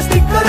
sticker